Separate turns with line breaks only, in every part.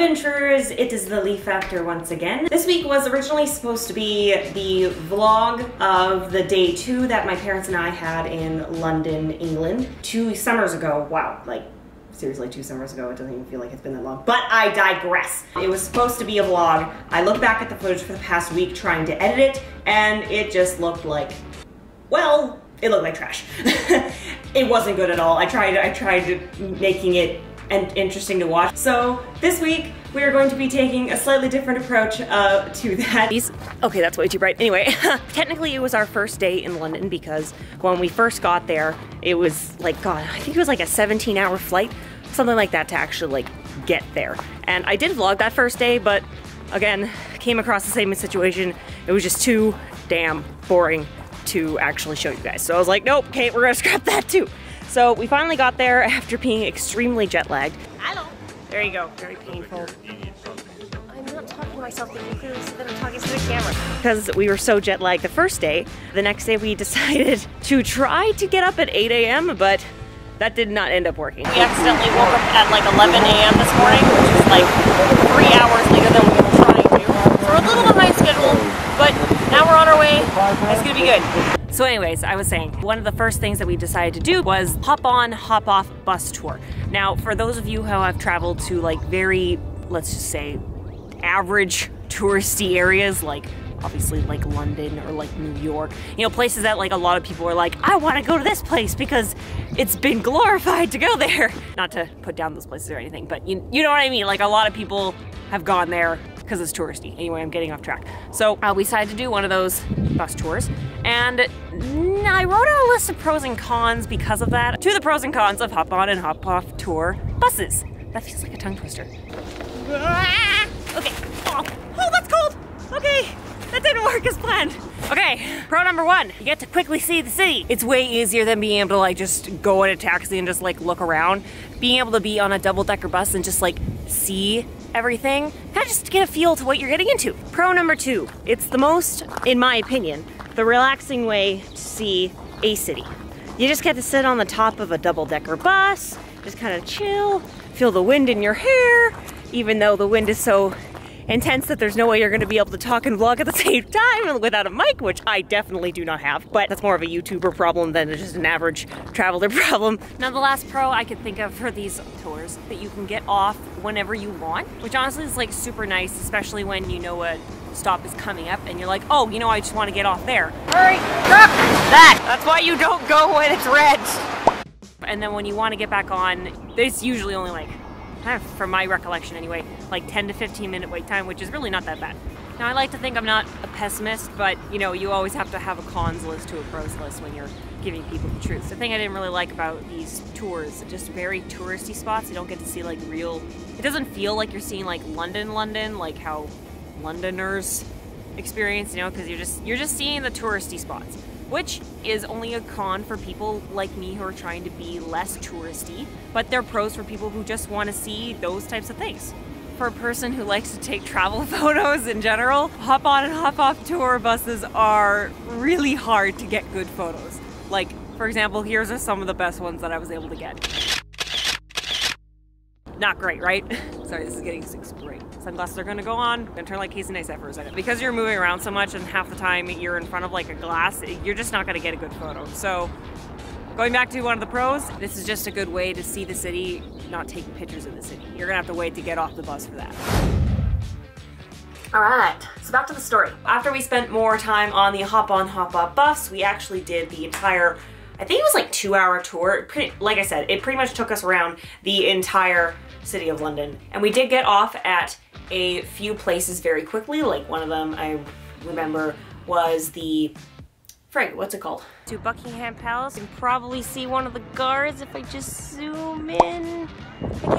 adventurers, it is the Lea Factor once again. This week was originally supposed to be the vlog of the day two that my parents and I had in London, England, two summers ago. Wow, like seriously two summers ago. It doesn't even feel like it's been that long. But I digress. It was supposed to be a vlog. I look back at the footage for the past week trying to edit it, and it just looked like, well, it looked like trash. it wasn't good at all. I tried I tried making it and interesting to watch. So this week we are going to be taking a slightly different approach uh, to that. These, okay, that's way too bright. Anyway, technically it was our first day in London because when we first got there, it was like, God, I think it was like a 17 hour flight, something like that to actually like get there. And I did vlog that first day, but again, came across the same situation. It was just too damn boring to actually show you guys. So I was like, nope, Kate, we're gonna scrap that too. So we finally got there after being extremely jet lagged. Hello. There you go, very painful. I'm not talking to myself, but you clearly see that I'm talking to the camera. Because we were so jet lagged the first day, the next day we decided to try to get up at 8 a.m., but that did not end up working. We accidentally woke up at like 11 a.m. this morning, which is like three hours later than we were trying to. So we're a little behind schedule, but now we're on our way. It's gonna be good. So anyways, I was saying, one of the first things that we decided to do was hop on, hop off bus tour. Now, for those of you who have traveled to like very, let's just say, average touristy areas like obviously like London or like New York, you know, places that like a lot of people are like, I want to go to this place because it's been glorified to go there. Not to put down those places or anything, but you, you know what I mean? Like a lot of people have gone there because it's touristy. Anyway, I'm getting off track. So uh, we decided to do one of those bus tours, and I wrote out a list of pros and cons because of that. To the pros and cons of hop on and hop off tour buses. That feels like a tongue twister. Ah! Okay. Oh, oh that's cold. Okay. That didn't work as planned. Okay, pro number one, you get to quickly see the city. It's way easier than being able to like just go in a taxi and just like look around. Being able to be on a double decker bus and just like see everything, kind of just get a feel to what you're getting into. Pro number two, it's the most, in my opinion, the relaxing way to see a city. You just get to sit on the top of a double decker bus, just kind of chill, feel the wind in your hair, even though the wind is so intense that there's no way you're going to be able to talk and vlog at the same time without a mic, which I definitely do not have. But that's more of a YouTuber problem than just an average traveler problem. Now, the last pro I could think of for these tours that you can get off whenever you want, which honestly is like super nice, especially when you know a stop is coming up and you're like, oh, you know, I just want to get off there. Hurry, truck! That! That's why you don't go when it's red. And then when you want to get back on, it's usually only like from my recollection anyway, like 10 to 15 minute wait time, which is really not that bad. Now, I like to think I'm not a pessimist, but you know, you always have to have a cons list to a pros list when you're giving people the truth. The thing I didn't really like about these tours, just very touristy spots. You don't get to see like real, it doesn't feel like you're seeing like London, London, like how Londoners experience, you know, because you're just, you're just seeing the touristy spots which is only a con for people like me who are trying to be less touristy, but they're pros for people who just want to see those types of things. For a person who likes to take travel photos in general, hop on and hop off tour buses are really hard to get good photos. Like, for example, here's are some of the best ones that I was able to get. Not great, right? Sorry, this is getting six bright. Sunglasses are gonna go on. I'm gonna turn like Casey Neistat for a second. Because you're moving around so much and half the time you're in front of like a glass, you're just not gonna get a good photo. So going back to one of the pros, this is just a good way to see the city, not taking pictures of the city. You're gonna have to wait to get off the bus for that. All right, so back to the story. After we spent more time on the hop on, hop off bus, we actually did the entire I think it was like two hour tour. Pretty, like I said, it pretty much took us around the entire city of London. And we did get off at a few places very quickly. Like one of them I remember was the Frig, what's it called? To Buckingham Palace. You can probably see one of the guards if I just zoom in. I zoom in.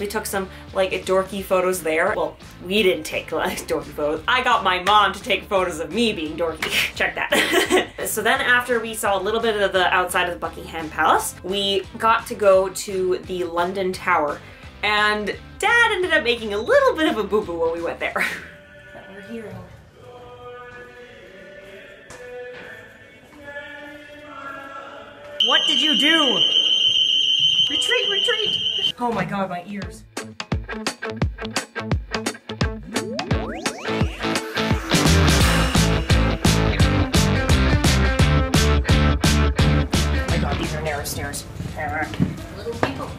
We took some like dorky photos there. Well, we didn't take like dorky photos. I got my mom to take photos of me being dorky. Check that. so then after we saw a little bit of the outside of the Buckingham Palace, we got to go to the London Tower. And dad ended up making a little bit of a boo-boo when we went there. But we're here What did you do? Retreat, retreat! Oh my god, my ears. Oh my god, these are narrow stairs.
Little people.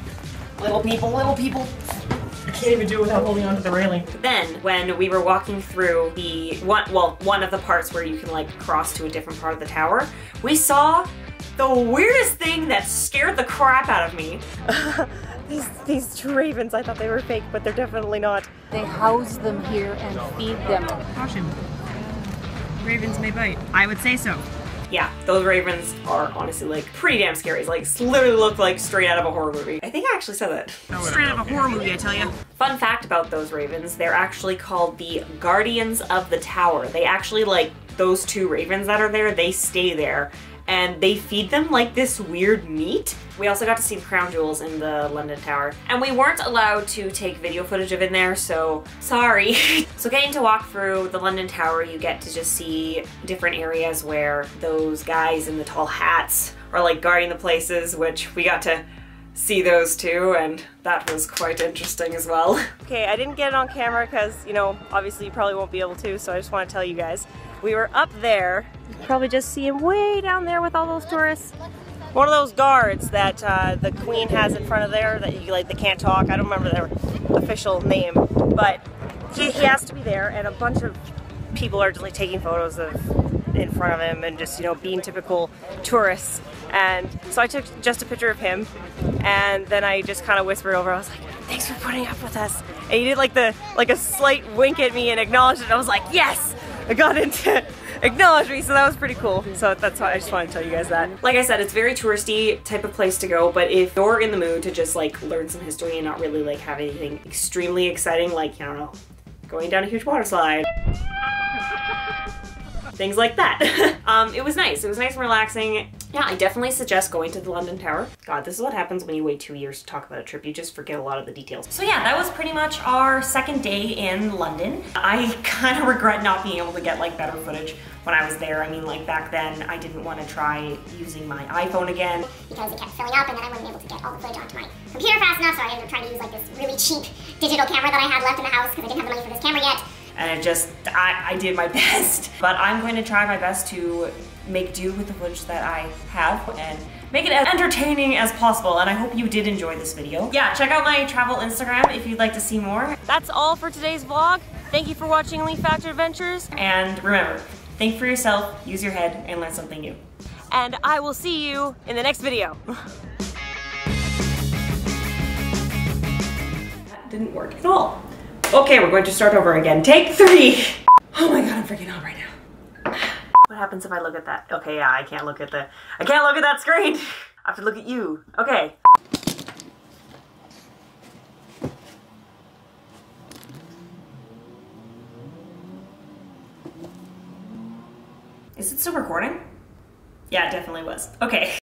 Little people, little people. I can't even do it without holding onto the railing.
Then, when we were walking through the one, well, one of the parts where you can like cross to a different part of the tower, we saw the weirdest thing that scared the crap out of me. these these two ravens, I thought they were fake, but they're definitely not.
They house them here and feed them.
Caution. Ravens may bite. I would say so.
Yeah, those ravens are honestly like pretty damn scary. Like literally look like straight out of a horror movie. I think I actually said that.
Straight out of a horror movie, I tell you.
Fun fact about those ravens, they're actually called the Guardians of the Tower. They actually like those two ravens that are there, they stay there and they feed them like this weird meat. We also got to see the crown jewels in the London Tower. And we weren't allowed to take video footage of in there, so sorry. so getting to walk through the London Tower, you get to just see different areas where those guys in the tall hats are like guarding the places, which we got to see those too, and that was quite interesting as well. Okay, I didn't get it on camera because, you know, obviously you probably won't be able to, so I just want to tell you guys. We were up there, you probably just see him way down there with all those tourists. One of those guards that uh, the queen has in front of there that you like they can't talk. I don't remember their official name, but he, he has to be there, and a bunch of people are just like taking photos of in front of him and just you know being typical tourists. And so I took just a picture of him, and then I just kind of whispered over. I was like, "Thanks for putting up with us." And he did like the like a slight wink at me and acknowledged it. I was like, "Yes!" I got into acknowledge me, so that was pretty cool. So that's why I just want to tell you guys that. Like I said, it's very touristy type of place to go, but if you're in the mood to just like learn some history and not really like have anything extremely exciting, like, I don't know, going down a huge water slide things like that. um, it was nice. It was nice and relaxing. Yeah, I definitely suggest going to the London Tower. God, this is what happens when you wait two years to talk about a trip. You just forget a lot of the details. So yeah, that was pretty much our second day in London. I kind of regret not being able to get like better footage when I was there. I mean, like back then, I didn't want to try using my iPhone again.
because it kept filling up and then I wasn't able to get all the footage onto my computer fast enough, so I ended up trying to use like this really cheap digital camera that I had left in the house because I didn't have the money for this camera yet.
And it just I, I did my best. But i'm going to try my best to make do with the footage that i have and make it as entertaining as possible. And i hope you did enjoy this video. Yeah check out my travel instagram if you'd like to see more. That's all for today's vlog. Thank you for watching Lea Factor adventures. And remember think for yourself use your head and learn something new. And i will see you in the next video. That didn't work at all Okay, we're going to start over again. Take three. Oh my god, I'm freaking out right now. What happens if I look at that? Okay, yeah, I can't look at the, I can't look at that screen. I have to look at you. Okay. Is it still recording? Yeah, it definitely was. Okay.